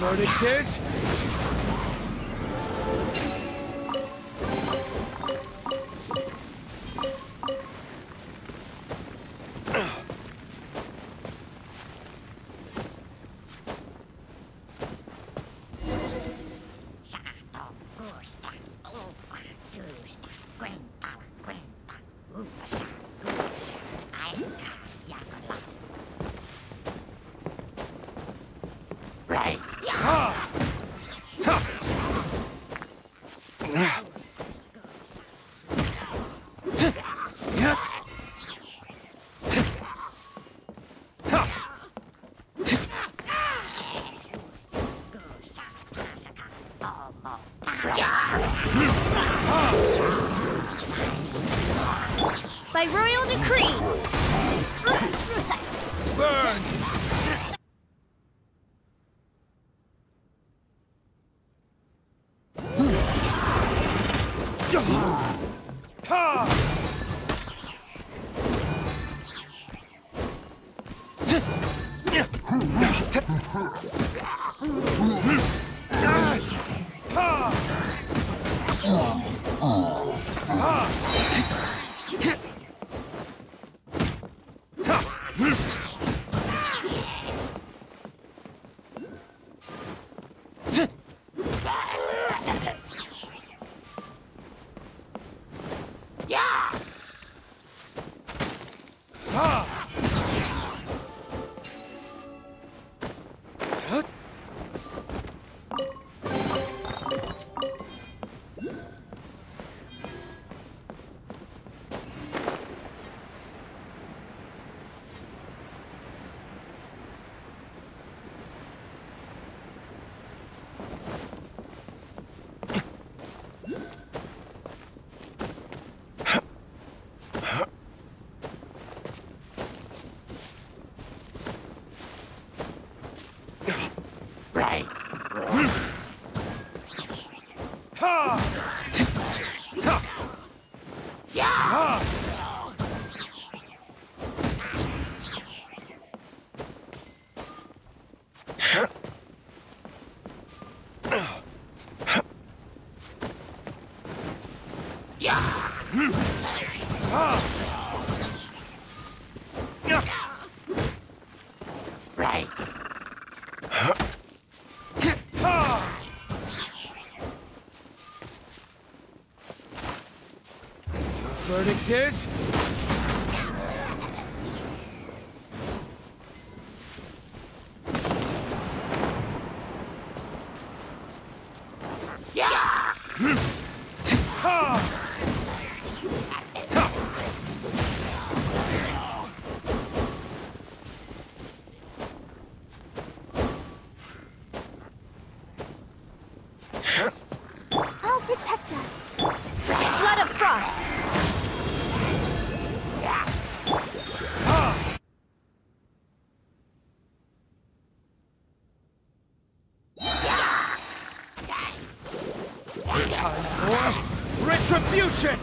Verdict is... decree, Burn! Ha! Yeah! Ah! Ha! Ha! Ha! Right. Verdict is... Time for retribution!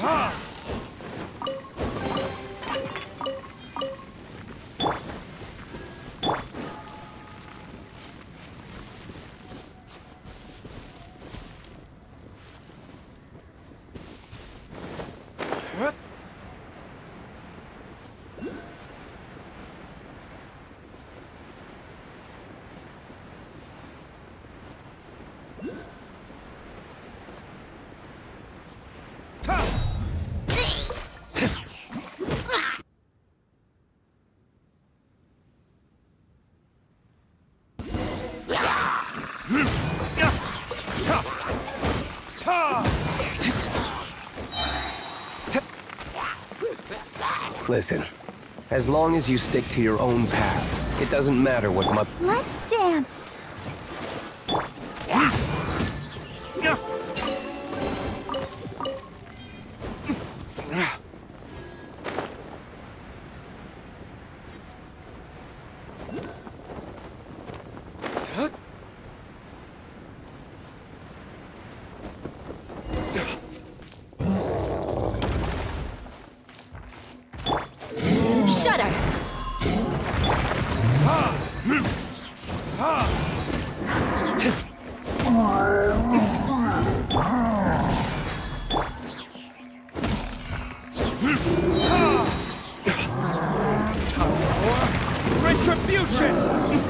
Ha! Listen, as long as you stick to your own path, it doesn't matter what my... Let's dance. Shudder! Retribution!